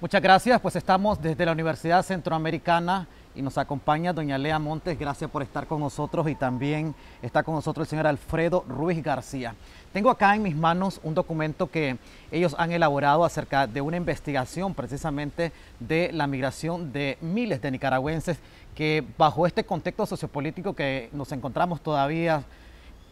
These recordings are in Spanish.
Muchas gracias, pues estamos desde la Universidad Centroamericana y nos acompaña doña Lea Montes, gracias por estar con nosotros y también está con nosotros el señor Alfredo Ruiz García. Tengo acá en mis manos un documento que ellos han elaborado acerca de una investigación precisamente de la migración de miles de nicaragüenses que bajo este contexto sociopolítico que nos encontramos todavía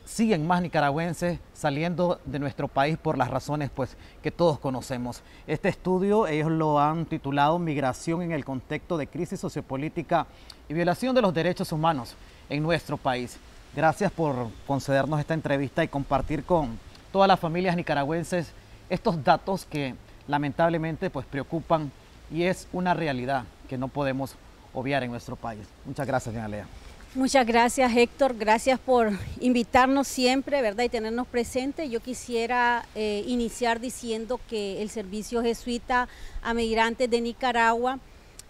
siguen más nicaragüenses saliendo de nuestro país por las razones pues, que todos conocemos. Este estudio ellos lo han titulado Migración en el contexto de crisis sociopolítica y violación de los derechos humanos en nuestro país. Gracias por concedernos esta entrevista y compartir con todas las familias nicaragüenses estos datos que lamentablemente pues, preocupan y es una realidad que no podemos obviar en nuestro país. Muchas gracias, doña Lea. Muchas gracias Héctor, gracias por invitarnos siempre, ¿verdad? Y tenernos presentes. Yo quisiera eh, iniciar diciendo que el Servicio Jesuita a Migrantes de Nicaragua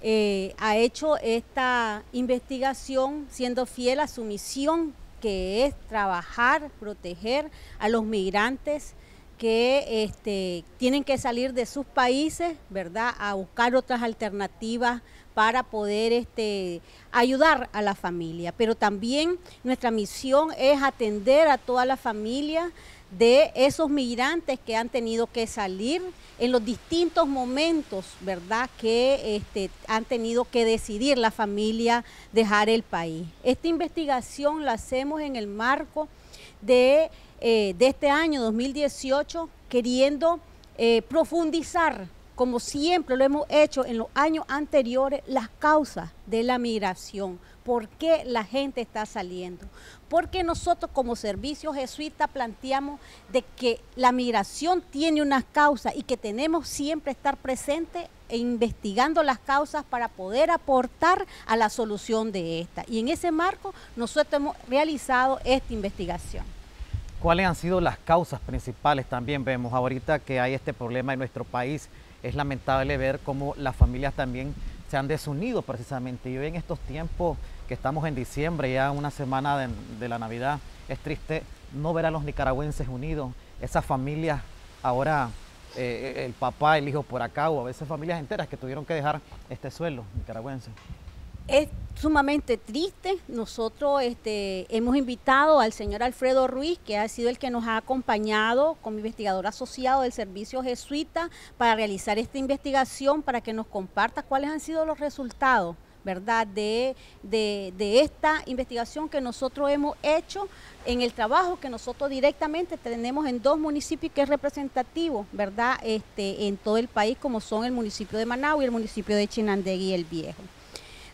eh, ha hecho esta investigación siendo fiel a su misión, que es trabajar, proteger a los migrantes que este, tienen que salir de sus países, ¿verdad? A buscar otras alternativas para poder este, ayudar a la familia. Pero también nuestra misión es atender a toda la familia de esos migrantes que han tenido que salir en los distintos momentos, ¿verdad? Que este, han tenido que decidir la familia dejar el país. Esta investigación la hacemos en el marco de, eh, de este año 2018, queriendo eh, profundizar como siempre lo hemos hecho en los años anteriores, las causas de la migración. ¿Por qué la gente está saliendo? Porque nosotros como servicio jesuita planteamos de que la migración tiene unas causas y que tenemos siempre estar presentes e investigando las causas para poder aportar a la solución de esta. Y en ese marco nosotros hemos realizado esta investigación. ¿Cuáles han sido las causas principales? También vemos ahorita que hay este problema en nuestro país es lamentable ver cómo las familias también se han desunido precisamente. Y hoy en estos tiempos que estamos en diciembre, ya una semana de, la Navidad, es triste no ver a los nicaragüenses unidos, esas familias ahora, eh, el papá, el hijo por acá, o a veces familias enteras que tuvieron que dejar este suelo nicaragüense. Es sumamente triste. Nosotros este, hemos invitado al señor Alfredo Ruiz, que ha sido el que nos ha acompañado como investigador asociado del Servicio Jesuita para realizar esta investigación, para que nos comparta cuáles han sido los resultados. ¿Verdad? De, de, esta investigación que nosotros hemos hecho en el trabajo que nosotros directamente tenemos en dos municipios que es representativo, ¿verdad? Este, en todo el país, como son el municipio de Managua y el municipio de Chinandegui el Viejo.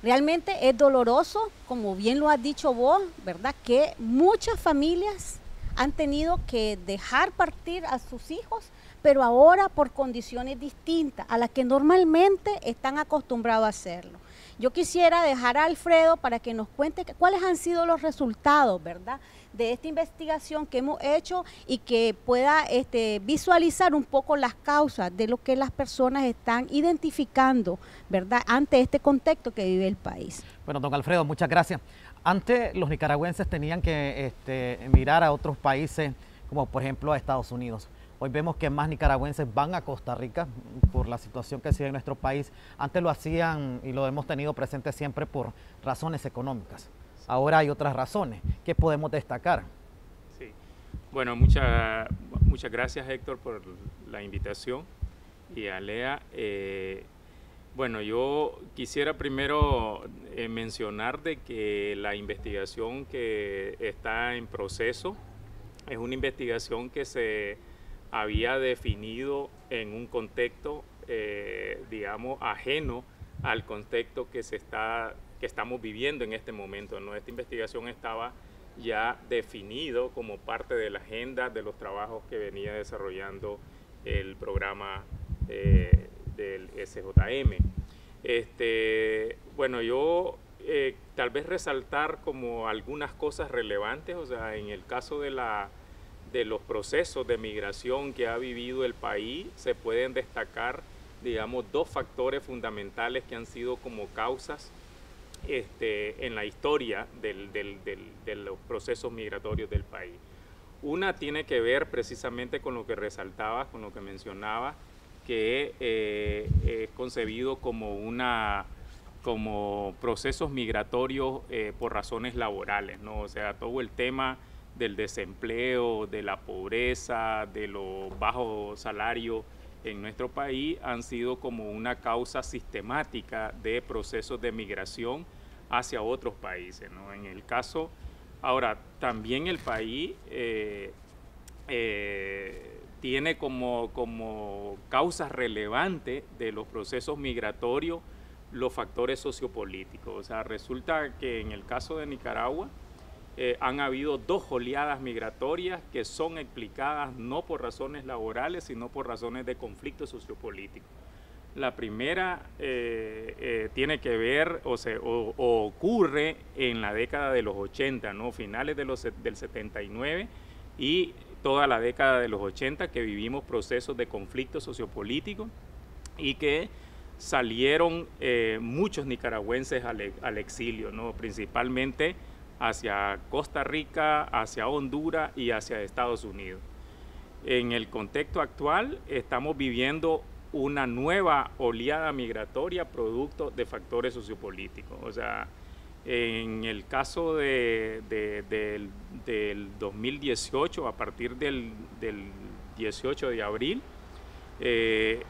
Realmente es doloroso, como bien lo has dicho vos, ¿verdad? Que muchas familias han tenido que dejar partir a sus hijos, pero ahora por condiciones distintas a las que normalmente están acostumbrados a hacerlo. Yo quisiera dejar a Alfredo para que nos cuente cuáles han sido los resultados, ¿verdad? de esta investigación que hemos hecho y que pueda este, visualizar un poco las causas de lo que las personas están identificando, ¿verdad?, ante este contexto que vive el país. Bueno, don Alfredo, muchas gracias. Antes los nicaragüenses tenían que este, mirar a otros países, como por ejemplo a Estados Unidos. Hoy vemos que más nicaragüenses van a Costa Rica por la situación que sigue en nuestro país. Antes lo hacían y lo hemos tenido presente siempre por razones económicas. Ahora hay otras razones. ¿Qué podemos destacar? Sí. Bueno, muchas muchas gracias Héctor por la invitación y a Lea. Eh, bueno, yo quisiera primero eh, mencionar de que la investigación que está en proceso es una investigación que se había definido en un contexto, eh, digamos, ajeno al contexto que se está que estamos viviendo en este momento. Esta investigación estaba ya definido como parte de la agenda de los trabajos que venía desarrollando el programa eh, del SJM. Este, bueno, yo eh, tal vez resaltar como algunas cosas relevantes, o sea, en el caso de, la, de los procesos de migración que ha vivido el país, se pueden destacar, digamos, dos factores fundamentales que han sido como causas este, en la historia de los procesos migratorios del país. Una tiene que ver precisamente con lo que resaltabas, con lo que mencionabas, que eh, concebido como una como procesos migratorios eh, por razones laborales, ¿no? O sea, todo el tema del desempleo, de la pobreza, de los bajos salarios en nuestro país han sido como una causa sistemática de procesos de migración hacia otros países, ¿no? En el caso, ahora, también el país eh, eh, tiene como, como causas relevantes de los procesos migratorios los factores sociopolíticos. O sea, resulta que en el caso de Nicaragua eh, han habido dos oleadas migratorias que son explicadas no por razones laborales, sino por razones de conflicto sociopolítico. La primera eh, eh, tiene que ver o, se, ocurre en la década de los 80, ¿no? finales de los, del 79 y toda la década de los 80 que vivimos procesos de conflicto sociopolítico y que salieron muchos nicaragüenses al, exilio, ¿no? principalmente hacia Costa Rica, hacia Honduras y hacia Estados Unidos. En el contexto actual estamos viviendo una nueva oleada migratoria producto de factores sociopolíticos. O sea, en el caso de, del, 2018, a partir del, 18 de abril, eh,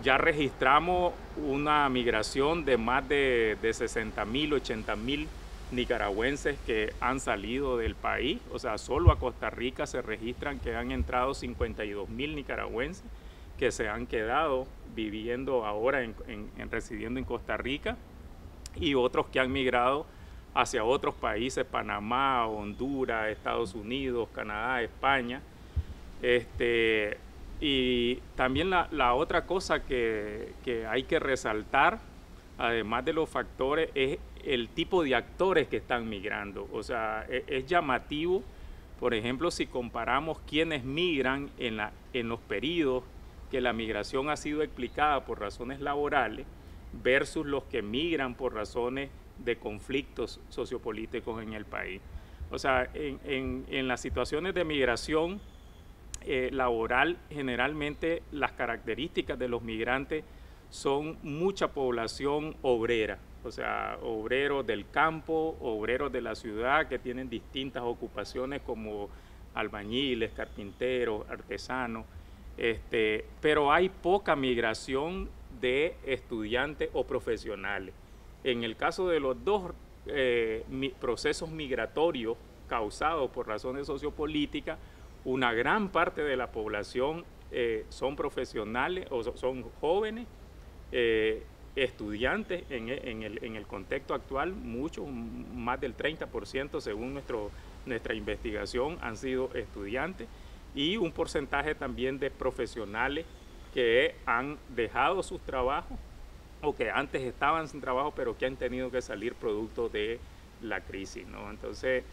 ya registramos una migración de más de, de 60 mil, 80 mil nicaragüenses que han salido del país. O sea, solo a Costa Rica se registran que han entrado 52 mil nicaragüenses que se han quedado viviendo ahora, en, residiendo en Costa Rica, y otros que han migrado hacia otros países, Panamá, Honduras, Estados Unidos, Canadá, España. Este, y también la, otra cosa que, hay que resaltar, además de los factores, es el tipo de actores que están migrando. O sea, es, es llamativo, por ejemplo, si comparamos quienes migran en, los periodos que la migración ha sido explicada por razones laborales versus los que migran por razones de conflictos sociopolíticos en el país. O sea, en, en las situaciones de migración, eh, laboral, generalmente las características de los migrantes son mucha población obrera, o sea, obreros del campo, obreros de la ciudad que tienen distintas ocupaciones como albañiles, carpinteros, artesanos, este, pero hay poca migración de estudiantes o profesionales. En el caso de los dos eh, procesos migratorios causados por razones sociopolíticas, una gran parte de la población eh, son profesionales o son jóvenes, eh, estudiantes en, el, contexto actual, muchos, más del 30% según nuestro, nuestra investigación han sido estudiantes y un porcentaje también de profesionales que han dejado sus trabajos o que antes estaban sin trabajo pero que han tenido que salir producto de la crisis. ¿no? Entonces,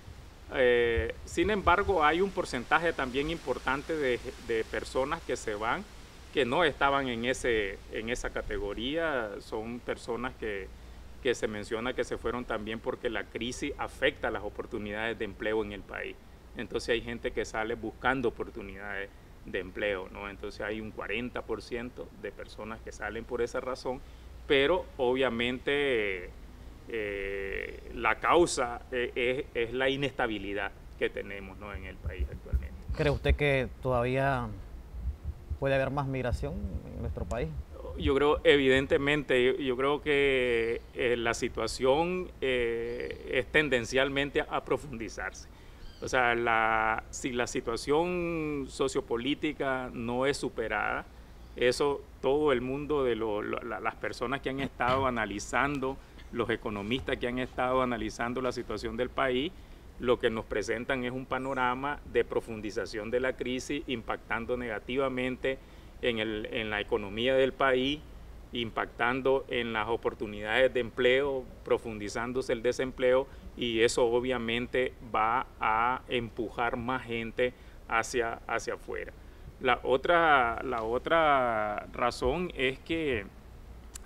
eh, sin embargo, hay un porcentaje también importante de, personas que se van que no estaban en, ese, en esa categoría. Son personas que, que se menciona que se fueron también porque la crisis afecta las oportunidades de empleo en el país. Entonces hay gente que sale buscando oportunidades de empleo, ¿no? Entonces hay un 40% de personas que salen por esa razón, pero obviamente eh, la causa eh, es, la inestabilidad que tenemos en el país actualmente. ¿Cree usted que todavía puede haber más migración en nuestro país? Yo creo, evidentemente, yo, creo que eh, la situación es tendencialmente a, profundizarse. O sea, la, si la situación sociopolítica no es superada, eso todo el mundo de las personas que han estado analizando los economistas que han estado analizando la situación del país, lo que nos presentan es un panorama de profundización de la crisis impactando negativamente en, la economía del país, impactando en las oportunidades de empleo, profundizándose el desempleo y eso obviamente va a empujar más gente hacia, hacia afuera. La otra, la otra razón es que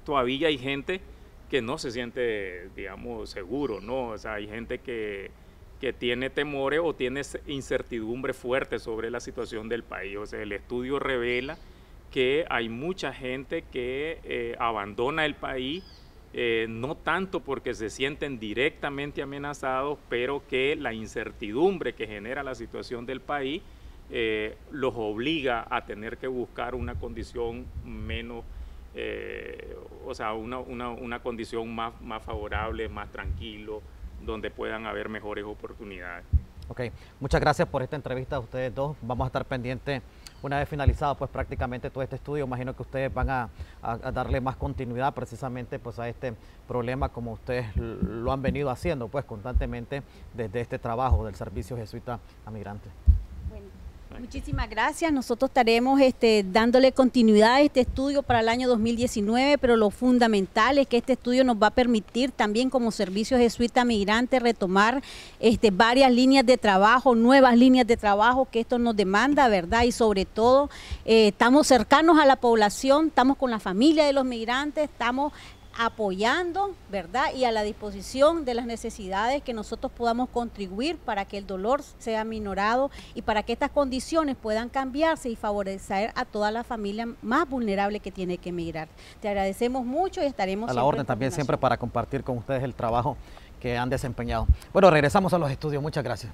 todavía hay gente que no se siente, digamos, seguro, ¿no? O sea, hay gente que, que tiene temores o tiene incertidumbre fuerte sobre la situación del país. O sea, el estudio revela que hay mucha gente que eh, abandona el país, eh, no tanto porque se sienten directamente amenazados, pero que la incertidumbre que genera la situación del país eh, los obliga a tener que buscar una condición menos, o sea, una, una, condición más, más favorable, más tranquilo, donde puedan haber mejores oportunidades. Ok, muchas gracias por esta entrevista a ustedes dos. Vamos a estar pendientes una vez finalizado pues prácticamente todo este estudio, imagino que ustedes van a, darle más continuidad precisamente pues a este problema como ustedes lo han venido haciendo pues constantemente desde este trabajo del servicio jesuita a migrantes. Muchísimas gracias. Nosotros estaremos este, dándole continuidad a este estudio para el año 2019, pero lo fundamental es que este estudio nos va a permitir también como servicio jesuita migrante retomar este, varias líneas de trabajo, nuevas líneas de trabajo que esto nos demanda, ¿verdad? Y sobre todo eh, estamos cercanos a la población, estamos con la familia de los migrantes, estamos apoyando, ¿verdad? Y a la disposición de las necesidades que nosotros podamos contribuir para que el dolor sea minorado y para que estas condiciones puedan cambiarse y favorecer a toda la familia más vulnerable que tiene que emigrar. Te agradecemos mucho y estaremos... A la orden también siempre para compartir con ustedes el trabajo que han desempeñado. Bueno, regresamos a los estudios. Muchas gracias.